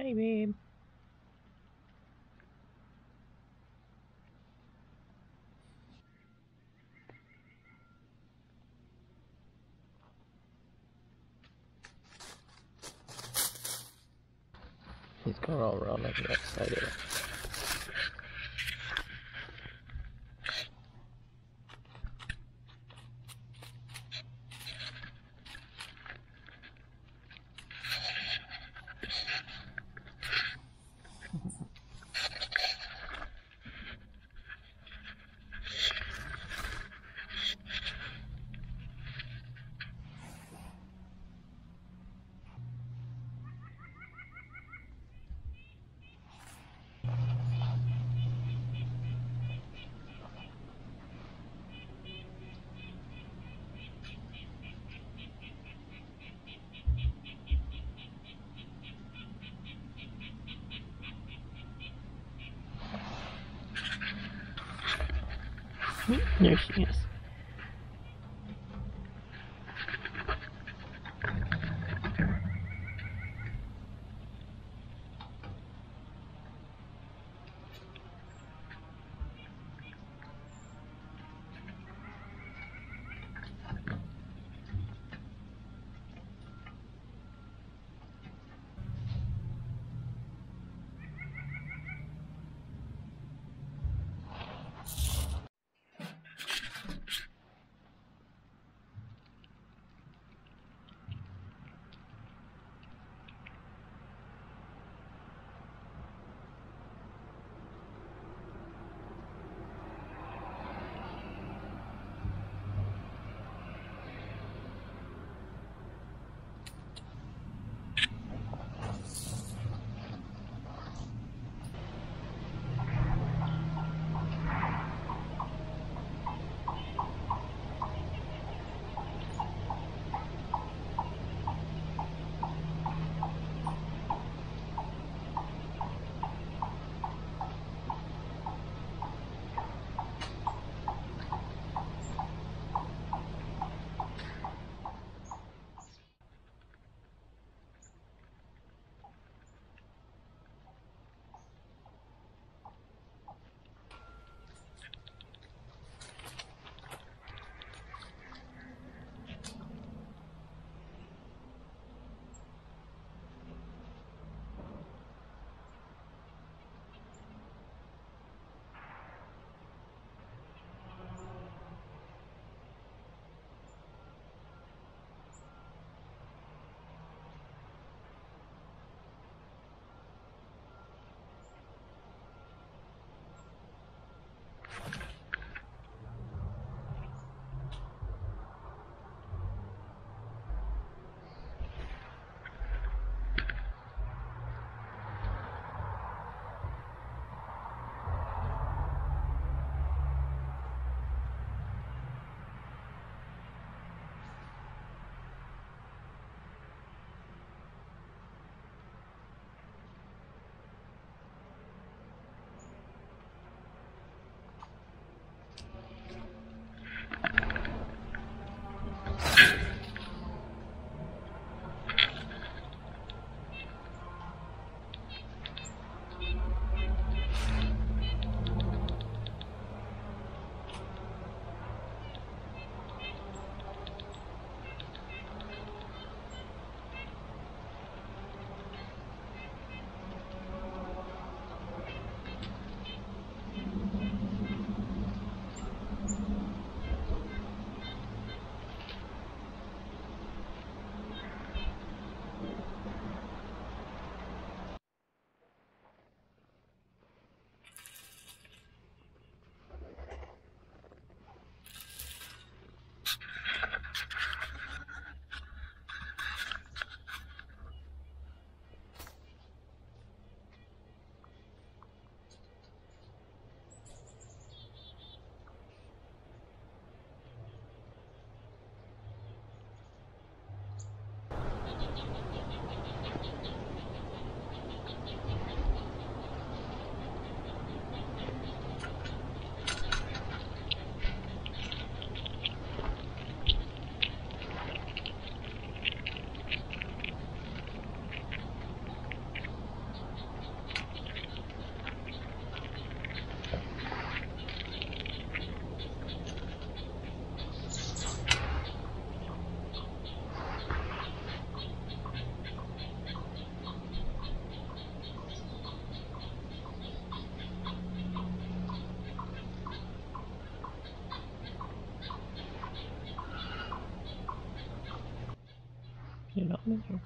Hey, babe. He's going all around like an excited. There she is. You know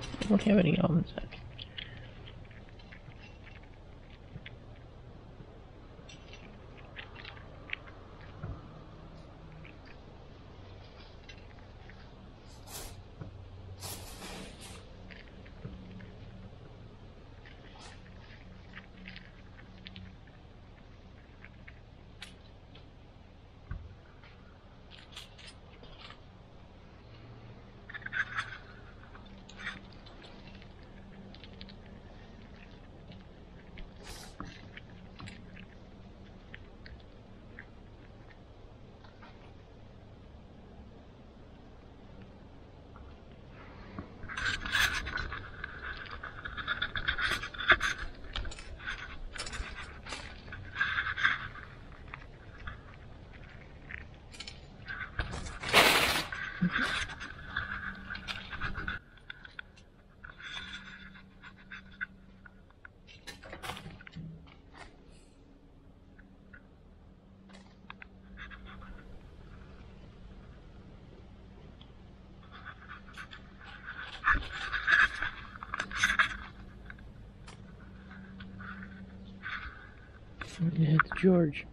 Too. I don't have any almonds. George.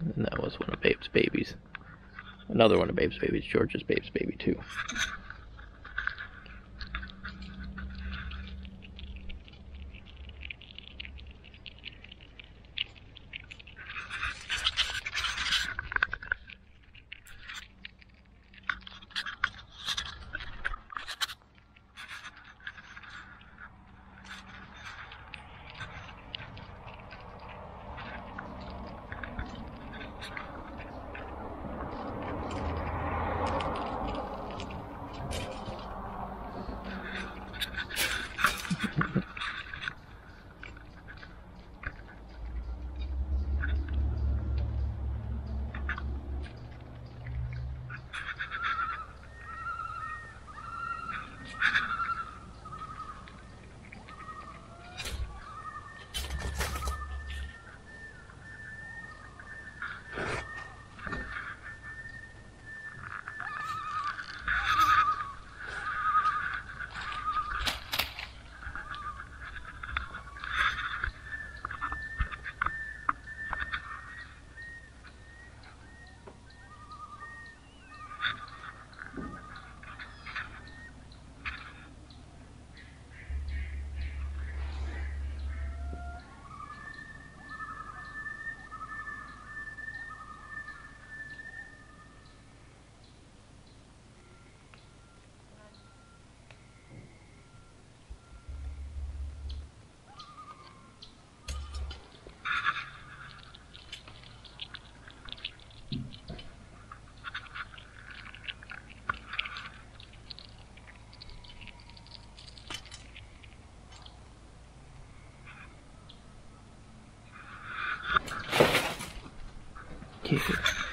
and that was one of Babe's babies. Another one of Babe's babies. George's Babe's baby too. México.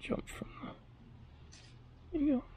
Jump from the. There you go.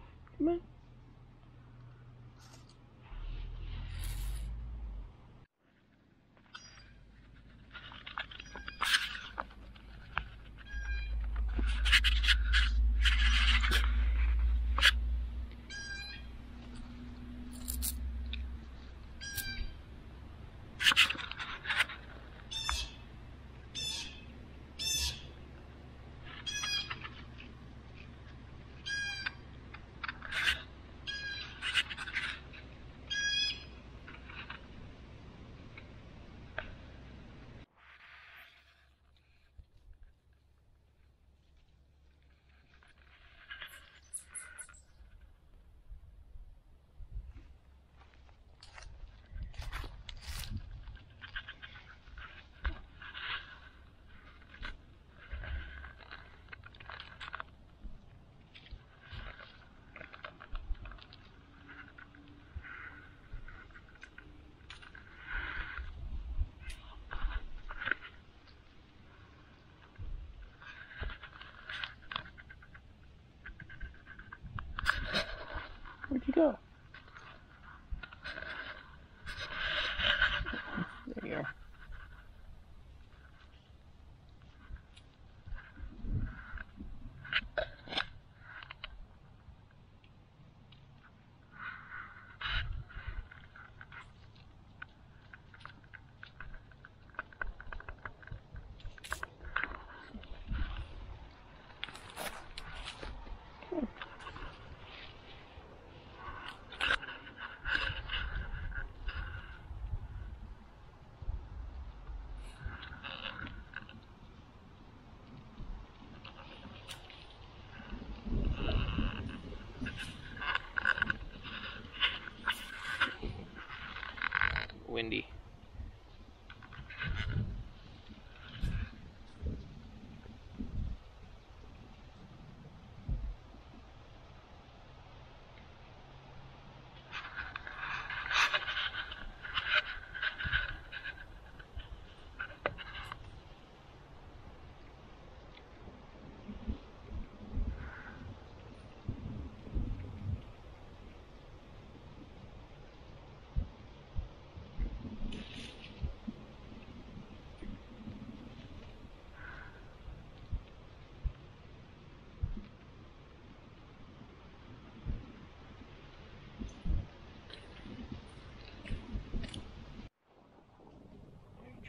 Windy.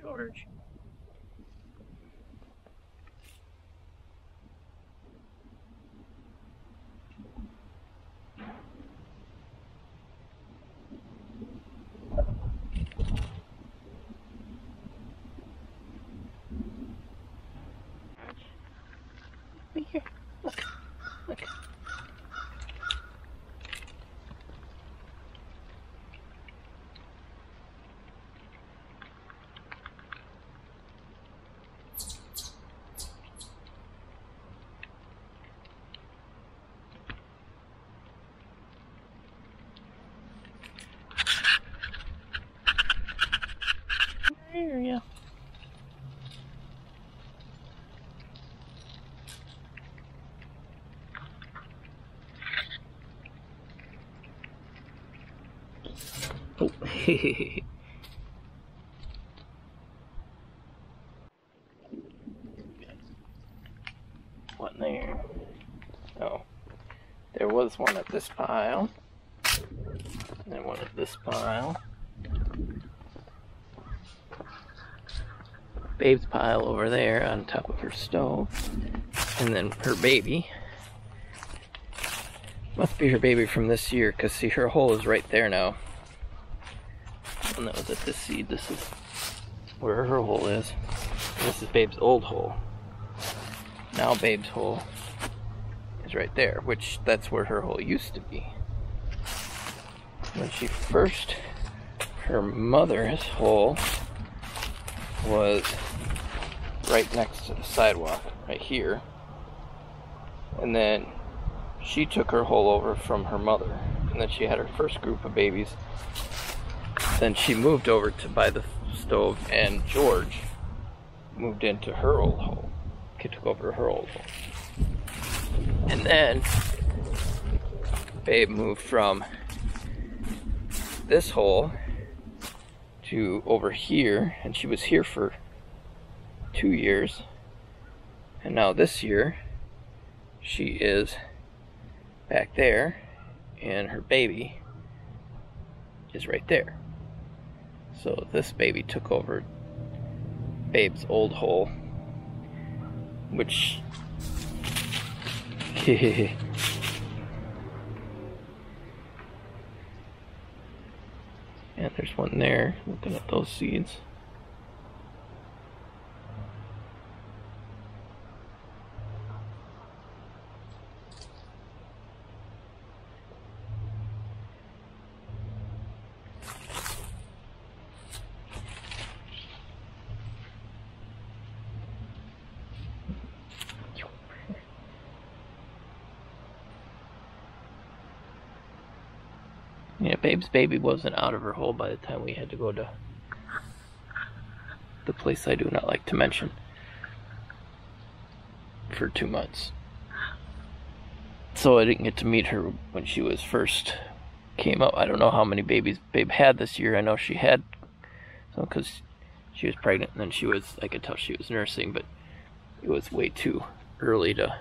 George. Be here. Look. Look. There you Oh, What there? Oh, there was one at this pile, and then one at this pile. Babe's pile over there on top of her stove, and then her baby. Must be her baby from this year, because see, her hole is right there now. That was at this seed. This is where her hole is. This is Babe's old hole. Now Babe's hole is right there, which that's where her hole used to be. When she first, her mother's hole was right next to the sidewalk, right here. And then she took her hole over from her mother. And then she had her first group of babies. Then she moved over to by the stove, and George moved into her old hole. He took over her old hole. And then Babe moved from this hole to over here, and she was here for two years. And now this year, she is back there, and her baby is right there. So this baby took over Babe's old hole, which. And there's one there, looking at those seeds. Babe's baby wasn't out of her hole by the time we had to go to the place I do not like to mention for two months. So I didn't get to meet her when she was first came out. I don't know how many babies Babe had this year. I know she had some because she was pregnant and then she was, I could tell she was nursing, but it was way too early to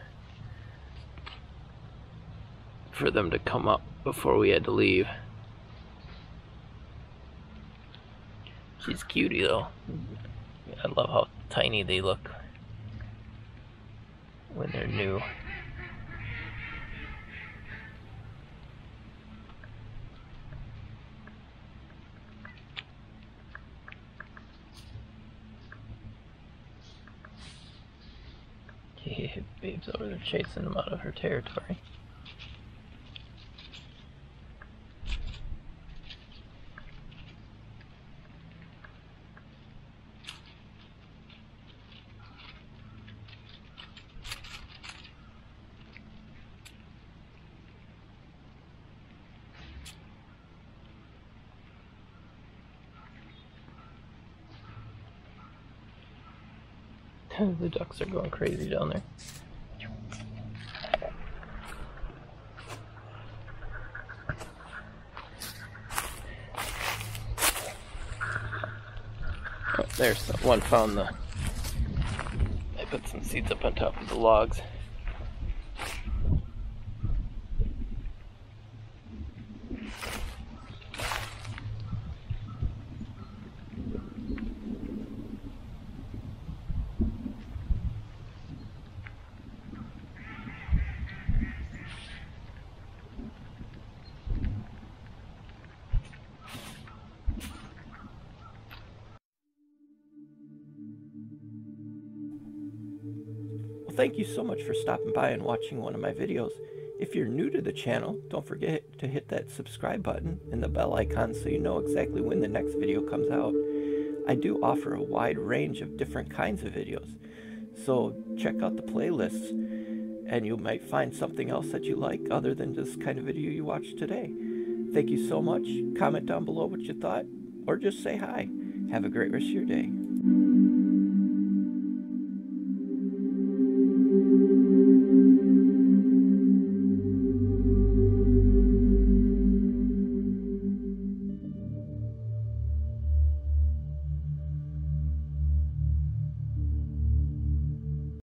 for them to come up before we had to leave. She's cutie though. I love how tiny they look when they're new. Babe's over there chasing them out of her territory. The ducks are going crazy down there. Oh, there's one found the. I put some seeds up on top of the logs. You so much for stopping by and watching one of my videos. If you're new to the channel, don't forget to hit that subscribe button and the bell icon so you know exactly when the next video comes out. I do offer a wide range of different kinds of videos, so check out the playlists and you might find something else that you like other than this kind of video you watched today. Thank you so much. Comment down below what you thought or just say hi. Have a great rest of your day.